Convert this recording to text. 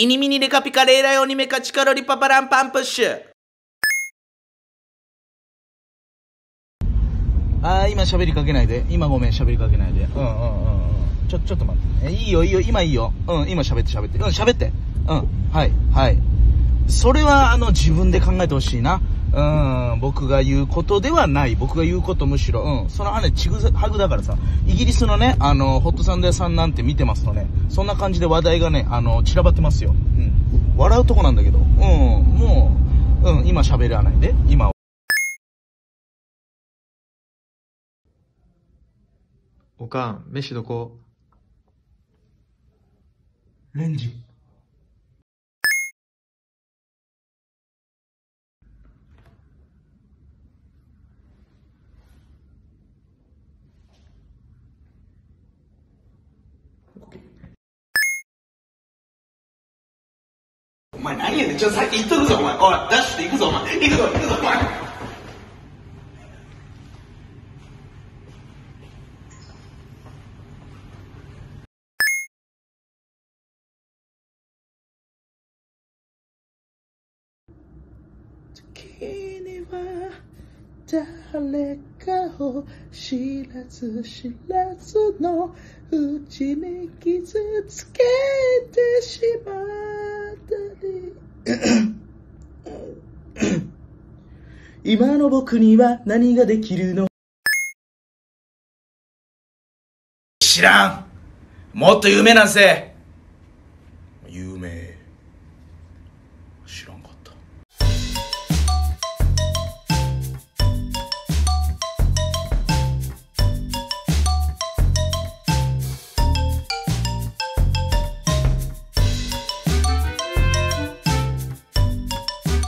イニミニレカピカレイライオニメカチカロリパパランパンプッシュ。ああ今喋りかけないで。今ごめん喋りかけないで。うんうんうんうん。ちょちょっと待ってえいいよいいよ。今いいよ。うん今喋って喋って。うん喋って。うんはいはい。それはあの自分で考えてほしいな。うん僕が言うことではない。僕が言うことむしろ。うん。そのあれちぐはぐだからさ。イギリスのねあのホットサンド屋さんなんて見てますとね。そんな感じで話題がねあの散らばってますよ。うん。笑うとこなんだけど。うん。もううん今喋らないで。今は。おかん、飯どこ？レンジお前何やねんちょっと先行っとくぞお前。おい。ダッシュで行くぞお前行くぞ行くぞお前君は誰かを知らず知らずのうちに傷つけてしまったり。今の僕には何ができるの？知らん。もっと有名なんせ。有名。知らんかった